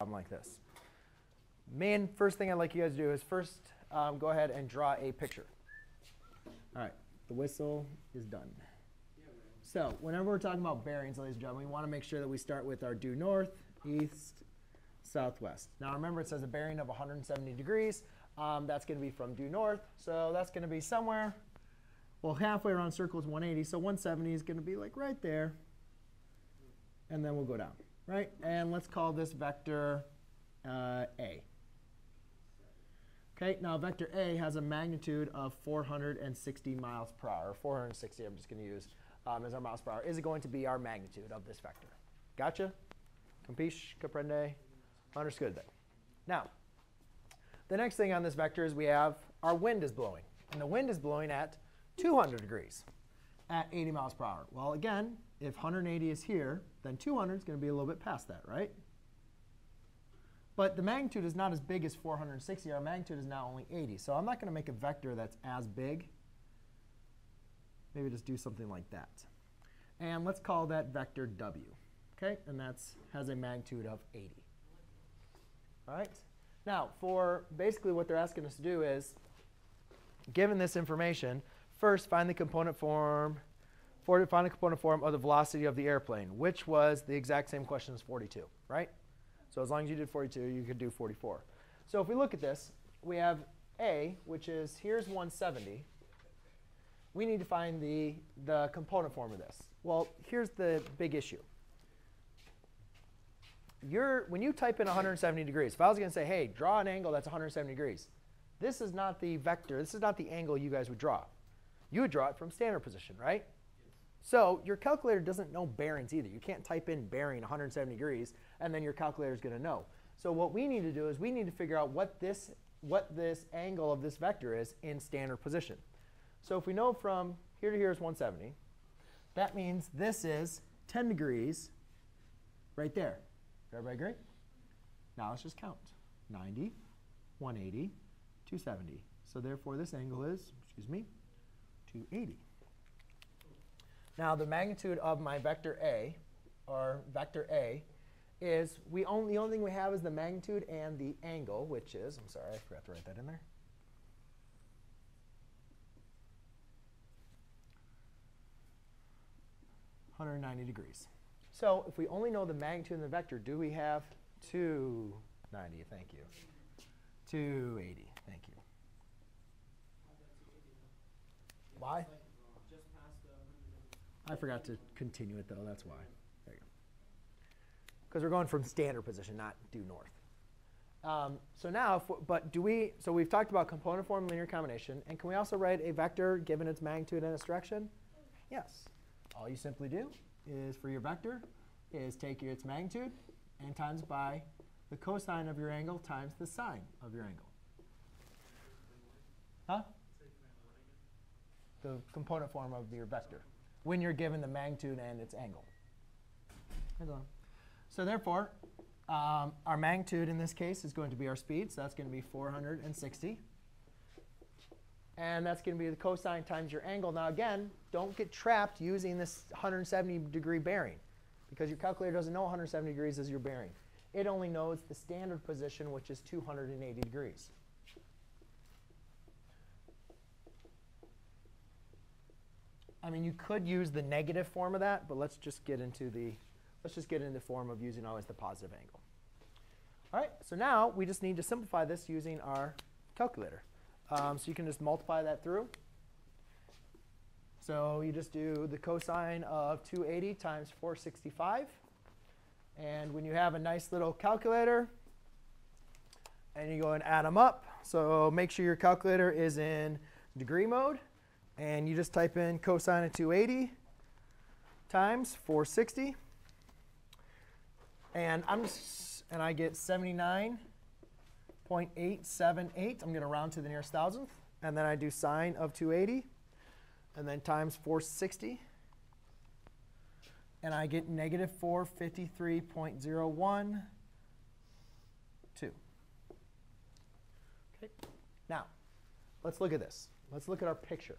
problem like this. Main first thing I'd like you guys to do is first um, go ahead and draw a picture. All right, the whistle is done. So whenever we're talking about bearings, ladies and gentlemen, we want to make sure that we start with our due north, east, southwest. Now remember it says a bearing of 170 degrees. Um, that's going to be from due north. So that's going to be somewhere, well, halfway around circle is 180. So 170 is going to be like right there. And then we'll go down, right? And let's call this vector uh, A. Okay, now vector A has a magnitude of 460 miles per hour. 460, I'm just going to use um, as our miles per hour. Is it going to be our magnitude of this vector? Gotcha? Capiche? Comprende? Understood. Now, the next thing on this vector is we have our wind is blowing. And the wind is blowing at 200 degrees at 80 miles per hour. Well, again, if 180 is here, then 200 is going to be a little bit past that, right? But the magnitude is not as big as 460. Our magnitude is now only 80. So I'm not going to make a vector that's as big. Maybe just do something like that. And let's call that vector W. Okay, and that has a magnitude of 80. All right. Now, for basically what they're asking us to do is, given this information, first find the component form, for find the component form of the velocity of the airplane, which was the exact same question as 42, right? So as long as you did 42, you could do 44. So if we look at this, we have A, which is here's 170. We need to find the, the component form of this. Well, here's the big issue. You're, when you type in 170 degrees, if I was going to say, hey, draw an angle that's 170 degrees, this is not the vector. This is not the angle you guys would draw. You would draw it from standard position, right? So your calculator doesn't know bearings either. You can't type in bearing 170 degrees and then your calculator is going to know. So what we need to do is we need to figure out what this, what this angle of this vector is in standard position. So if we know from here to here is 170, that means this is 10 degrees right there. Everybody agree? Now let's just count. 90, 180, 270. So therefore this angle is, excuse me, 280. Now the magnitude of my vector A, or vector A, is we only, the only thing we have is the magnitude and the angle, which is, I'm sorry, I forgot to write that in there. Hundred ninety degrees. So if we only know the magnitude and the vector, do we have 290? Thank you. 280. Thank you. Why? I forgot to continue it though, that's why. There you go. Because we're going from standard position, not due north. Um, so now, but do we, so we've talked about component form linear combination, and can we also write a vector given its magnitude and its direction? Yes. All you simply do is for your vector is take your its magnitude and times by the cosine of your angle times the sine of your angle. Huh? The component form of your vector when you're given the magnitude and its angle. So therefore, um, our magnitude in this case is going to be our speed. So that's going to be 460. And that's going to be the cosine times your angle. Now again, don't get trapped using this 170 degree bearing because your calculator doesn't know 170 degrees as your bearing. It only knows the standard position, which is 280 degrees. I mean, you could use the negative form of that, but let's just get into the let's just get into the form of using always the positive angle. All right, so now we just need to simplify this using our calculator. Um, so you can just multiply that through. So you just do the cosine of 280 times 465. And when you have a nice little calculator, and you go and add them up, so make sure your calculator is in degree mode. And you just type in cosine of 280 times 460. And I'm just, and I get 79.878. I'm going to round to the nearest thousandth. And then I do sine of 280 and then times 460. And I get negative 453.012. Okay. Now, let's look at this. Let's look at our picture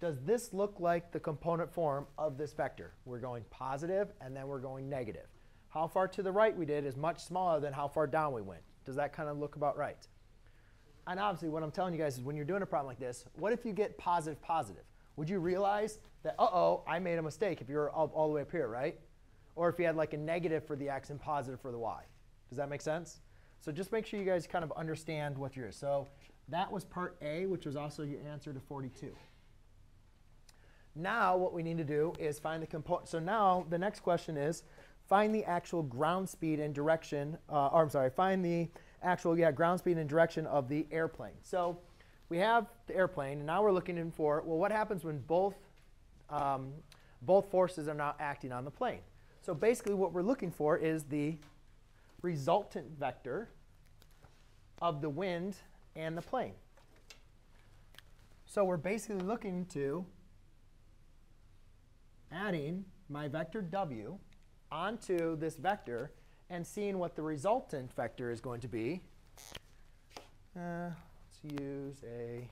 does this look like the component form of this vector? We're going positive, and then we're going negative. how far to the right we did is much smaller than how far down we went. Does that kind of look about right? And obviously, what I'm telling you guys is when you're doing a problem like this, what if you get positive, positive? Would you realize that, uh-oh, I made a mistake if you're all, all the way up here, right? Or if you had like a negative for the x and positive for the y. Does that make sense? So just make sure you guys kind of understand what you're. So that was part A, which was also your answer to 42. Now what we need to do is find the component. So now the next question is find the actual ground speed and direction, uh, or I'm sorry, find the actual yeah ground speed and direction of the airplane. So we have the airplane, and now we're looking in for well, what happens when both um, both forces are now acting on the plane? So basically, what we're looking for is the resultant vector of the wind and the plane. So we're basically looking to adding my vector w onto this vector and seeing what the resultant vector is going to be. Uh, let's use a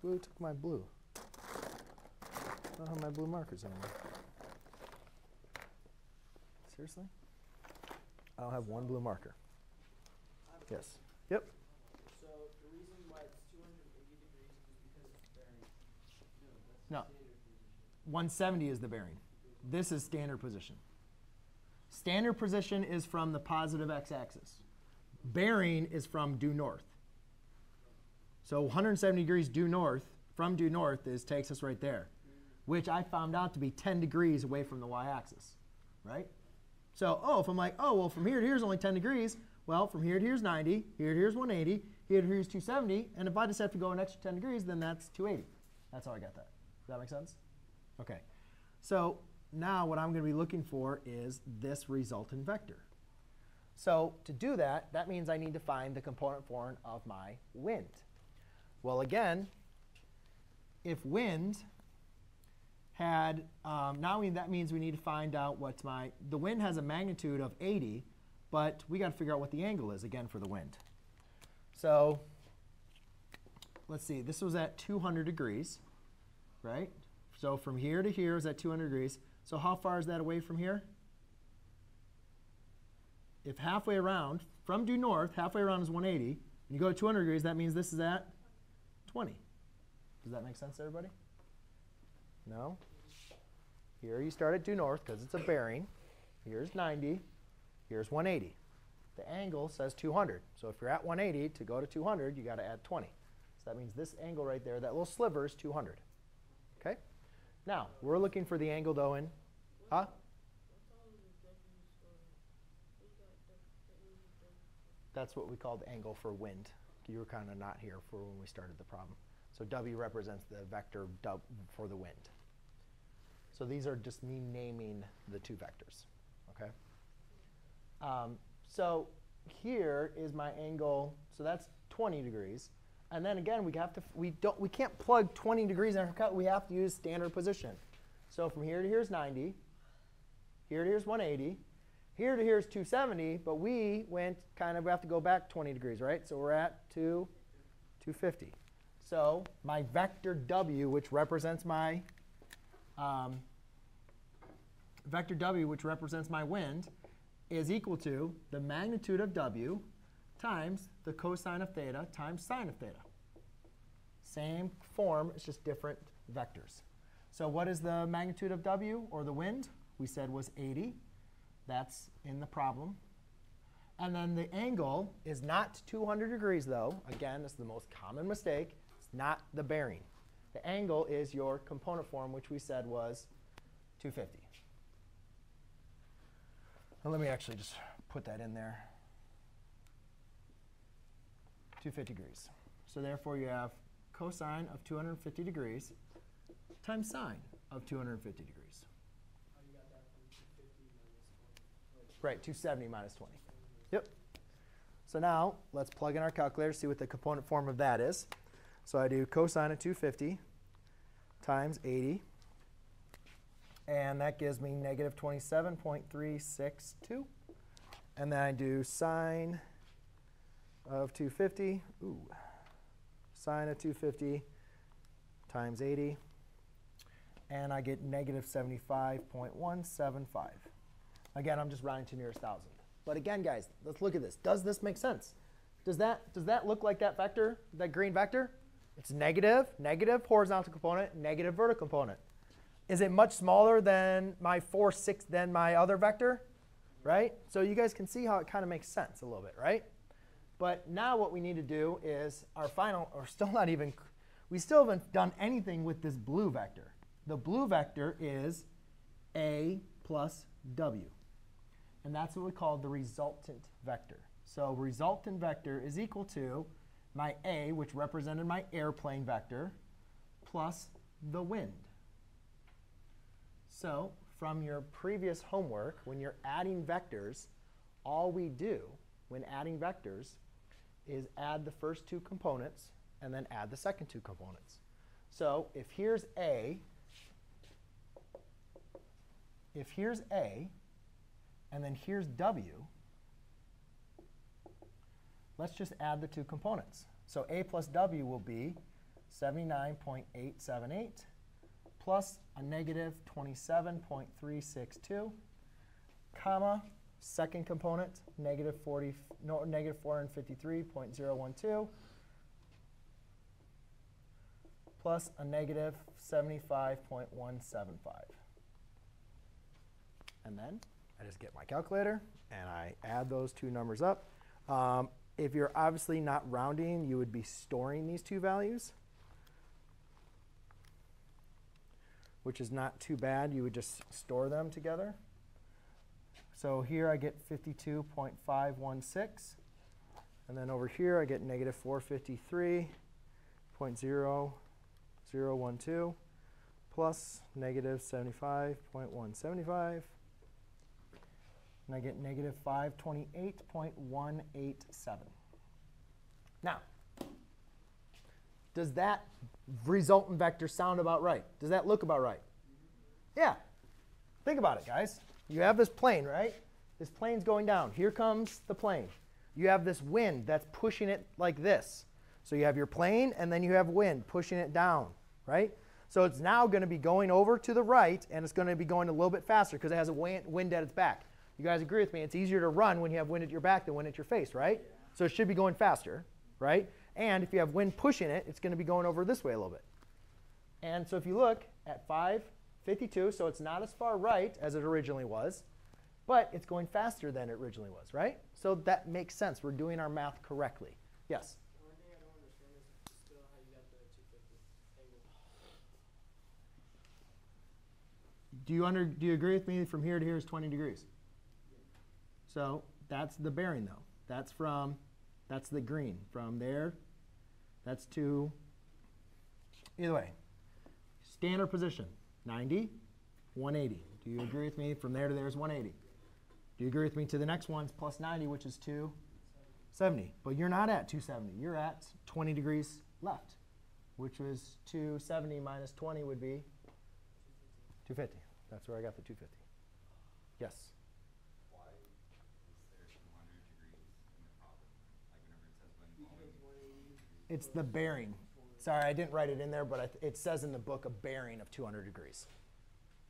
blue took my blue. I don't have my blue markers anymore. Seriously? I don't have one blue marker. Yes. Yep. So the reason why it's 280 degrees is because it's bearing. No, that's No. standard position. 170 is the bearing. This is standard position. Standard position is from the positive x-axis. Bearing is from due north. So 170 degrees due north from due north is takes us right there, which I found out to be 10 degrees away from the y-axis, right? So, oh, if I'm like, oh, well, from here to here is only 10 degrees, well, from here to here is 90, here to here is 180, here to here is 270, and if I just have to go an extra 10 degrees, then that's 280. That's how I got that. Does that make sense? Okay. So now what I'm going to be looking for is this resultant vector. So to do that, that means I need to find the component form of my wind. Well, again, if wind had, um, now we, that means we need to find out what's my, the wind has a magnitude of 80, but we got to figure out what the angle is, again, for the wind. So let's see, this was at 200 degrees, right? So from here to here is at 200 degrees. So how far is that away from here? If halfway around, from due north, halfway around is 180, and you go to 200 degrees, that means this is at 20. Does that make sense everybody? No? Here you start at due north because it's a bearing. Here's 90. Here's 180. The angle says 200. So if you're at 180, to go to 200, you got to add 20. So that means this angle right there, that little sliver is 200. Now, we're looking for the angle though in, huh? That's what we called angle for wind. You were kind of not here for when we started the problem. So W represents the vector dub for the wind. So these are just me naming the two vectors. Okay. Um, so here is my angle. So that's 20 degrees. And then again, we have to we don't we can't plug 20 degrees in our cut. We have to use standard position. So from here to here is 90. Here to here is 180. Here to here is 270. But we went kind of we have to go back 20 degrees, right? So we're at 2 250. So my vector W, which represents my um, vector W, which represents my wind, is equal to the magnitude of W times the cosine of theta times sine of theta. Same form, it's just different vectors. So what is the magnitude of W, or the wind? We said was 80. That's in the problem. And then the angle is not 200 degrees, though. Again, this is the most common mistake. It's not the bearing. The angle is your component form, which we said was 250. Now let me actually just put that in there. 250 degrees. So therefore, you have cosine of 250 degrees times sine of 250 degrees. How you got that from 250 minus Right, 270 minus 20. Yep. So now let's plug in our calculator, see what the component form of that is. So I do cosine of 250 times 80. And that gives me negative 27.362. And then I do sine of 250. Ooh. Sine of 250 times 80. and I get negative 75.175. Again, I'm just rounding to nearest thousand. But again, guys, let's look at this. Does this make sense? Does that, does that look like that vector, that green vector? It's negative, negative horizontal component, negative vertical component. Is it much smaller than my 4, 6, than my other vector? Right? So you guys can see how it kind of makes sense a little bit, right? But now what we need to do is our final, or still not even, we still haven't done anything with this blue vector. The blue vector is a plus w. And that's what we call the resultant vector. So resultant vector is equal to my a, which represented my airplane vector, plus the wind. So from your previous homework, when you're adding vectors, all we do when adding vectors is add the first two components and then add the second two components. So if here's A, if here's A, and then here's W, let's just add the two components. So A plus W will be 79.878 plus a negative 27.362, comma, second component, negative 40, no, negative 453.012, plus a negative 75.175. And then I just get my calculator and I add those two numbers up. Um, if you're obviously not rounding, you would be storing these two values, which is not too bad. You would just store them together. So here I get 52.516. And then over here I get negative 453.0012 plus negative 75.175 and I get negative 528.187. Now, does that resultant vector sound about right? Does that look about right? Yeah. Think about it, guys. You have this plane, right? This plane's going down. Here comes the plane. You have this wind that's pushing it like this. So you have your plane, and then you have wind pushing it down, right? So it's now going to be going over to the right, and it's going to be going a little bit faster because it has a wind at its back. You guys agree with me? It's easier to run when you have wind at your back than wind at your face, right? So it should be going faster, right? And if you have wind pushing it, it's going to be going over this way a little bit. And so if you look at 552, so it's not as far right as it originally was, but it's going faster than it originally was, right? So that makes sense. We're doing our math correctly. Yes? One thing I don't understand is still how you got the 250 angle. Do you, under, do you agree with me from here to here is 20 degrees? So that's the bearing though. That's from, that's the green. From there, that's to, either way. Standard position, 90, 180. Do you agree with me? From there to there is 180. Do you agree with me to the next one's plus 90, which is 270? But you're not at 270. You're at 20 degrees left, which was 270 minus 20 would be 250. That's where I got the 250. Yes? Why is there two hundred degrees in the problem? Like whenever it says when blowing. It's the bearing. Sorry, I didn't write it in there, but it says in the book a bearing of 200 degrees.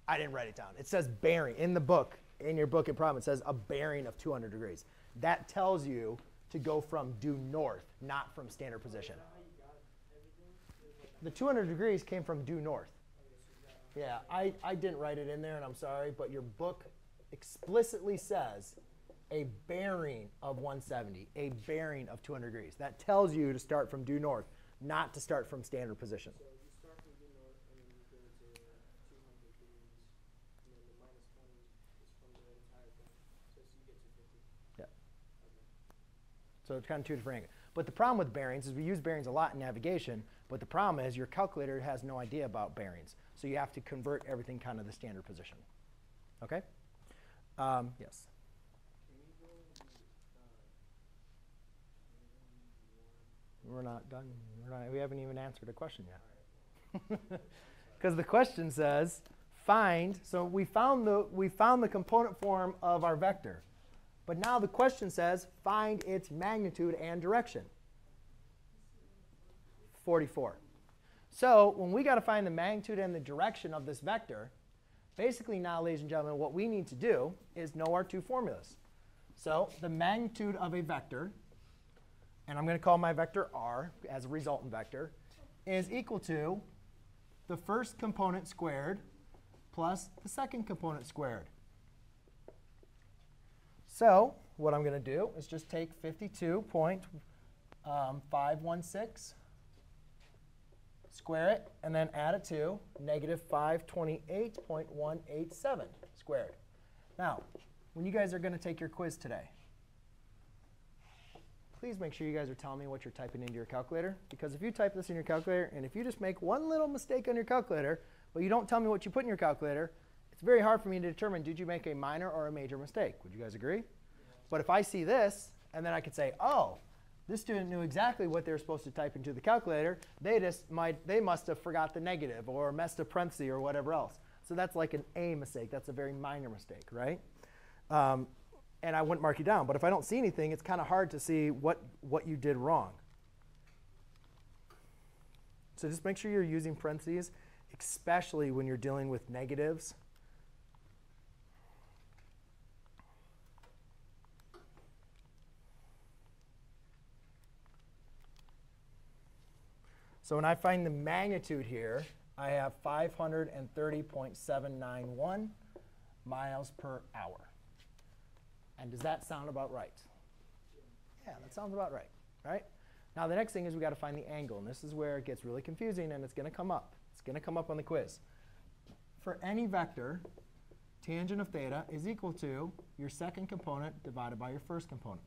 I didn't write it down. It says bearing in the book. In your book in problem, it says a bearing of 200 degrees. That tells you to go from due north, not from standard position. How you got everything? Is like, The 200 degrees came from due north. okay, so you got Yeah, I, I didn't write it in there, and I'm sorry, but your book explicitly says a bearing of 170, a bearing of 200 degrees. That tells you to start from due north, not to start from standard position. So you start from north and you go to 200 and then the minus 20 is from the entire thing. So, so you get 250. Yeah. Okay. So it's kind of two different angles. But the problem with bearings is we use bearings a lot in navigation, but the problem is your calculator has no idea about bearings. So you have to convert everything kind of the standard position. Okay? Um, yes. Can we go into, uh, We're not done. We're not, we haven't even answered a question yet. Because the question says, find, so we found, the, we found the component form of our vector. But now the question says, find its magnitude and direction. 44. So when we got to find the magnitude and the direction of this vector, basically now, ladies and gentlemen, what we need to do is know our two formulas. So the magnitude of a vector, and I'm going to call my vector r as a resultant vector, is equal to the first component squared plus the second component squared. So what I'm going to do is just take 52.516, um, square it, and then add it to negative 528.187 squared. Now, when you guys are going to take your quiz today, please make sure you guys are telling me what you're typing into your calculator. Because if you type this in your calculator, and if you just make one little mistake on your calculator, but you don't tell me what you put in your calculator, it's very hard for me to determine did you make a minor or a major mistake. Would you guys agree? But if I see this, and then I could say, oh, this student knew exactly what they were supposed to type into the calculator. They just might, they must have forgot the negative or messed a parenthesis or whatever else. So that's like an A mistake. That's a very minor mistake, right? Um, and I wouldn't mark you down. But if I don't see anything, it's kind of hard to see what, what you did wrong. So just make sure you're using parentheses, especially when you're dealing with negatives. So when I find the magnitude here, I have 530.791 miles per hour. And does that sound about right? Yeah, that sounds about right, right? Now the next thing is we got to find the angle, and this is where it gets really confusing, and it's going to come up. It's going to come up on the quiz. For any vector, tangent of theta is equal to your second component divided by your first component.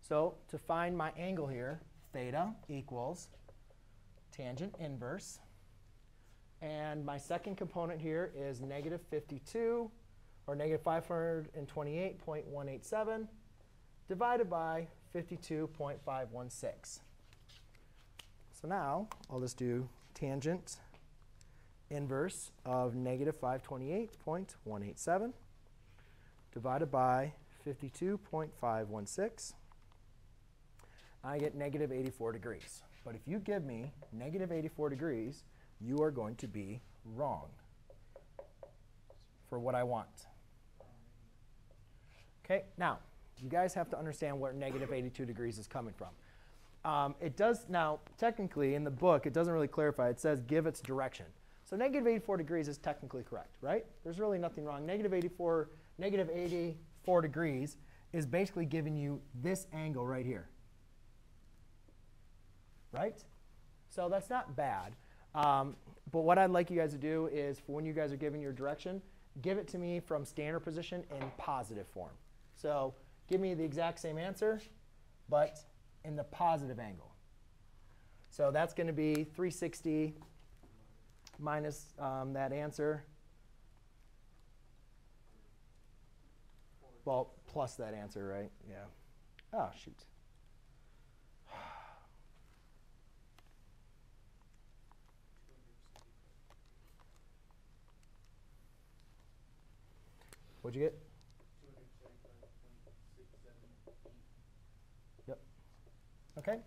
So to find my angle here, theta equals tangent inverse. And my second component here is negative 52, or negative 528.187, divided by 52.516. So now I'll just do tangent inverse of negative 528.187 divided by 52.516. I get negative 84 degrees. But if you give me negative 84 degrees, you are going to be wrong for what I want. Okay, now, you guys have to understand where negative 82 degrees is coming from. Um, it does, now, technically, in the book, it doesn't really clarify. It says give its direction. So negative 84 degrees is technically correct, right? There's really nothing wrong. Negative 84, negative 84 degrees is basically giving you this angle right here right? So that's not bad. Um, but what I'd like you guys to do is for when you guys are giving your direction, give it to me from standard position in positive form. So give me the exact same answer, but in the positive angle. So that's going to be 360 minus um, that answer. Well, plus that answer, right? Yeah. Oh, shoot. What'd you get? Yep. Okay.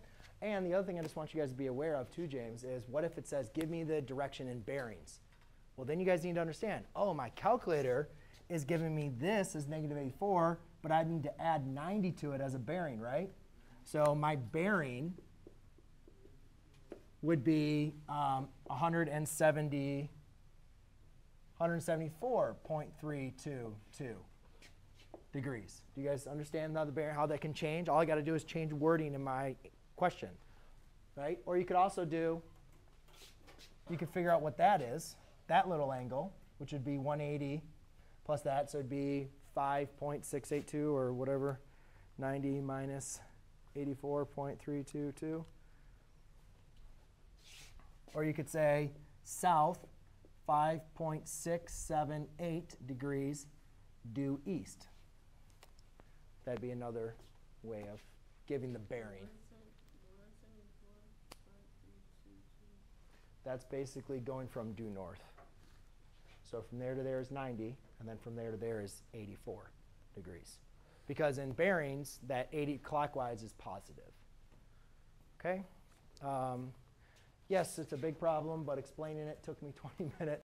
And the other thing I just want you guys to be aware of too, James, is what if it says, give me the direction and bearings? Well, then you guys need to understand, oh, my calculator is giving me this as negative 84, but I need to add 90 to it as a bearing, right? So my bearing would be um, 170 174.322 degrees. Do you guys understand how, the how that can change? All I got to do is change wording in my question, right? Or you could also do, you could figure out what that is, that little angle, which would be 180 plus that, so it'd be 5.682 or whatever, 90 minus 84.322. Or you could say south 5.678 degrees due east. That'd be another way of giving the bearing. That's basically going from due north. So from there to there is 90, and then from there to there is 84 degrees. Because in bearings, that 80 clockwise is positive. Okay? Um, Yes, it's a big problem, but explaining it took me 20 minutes.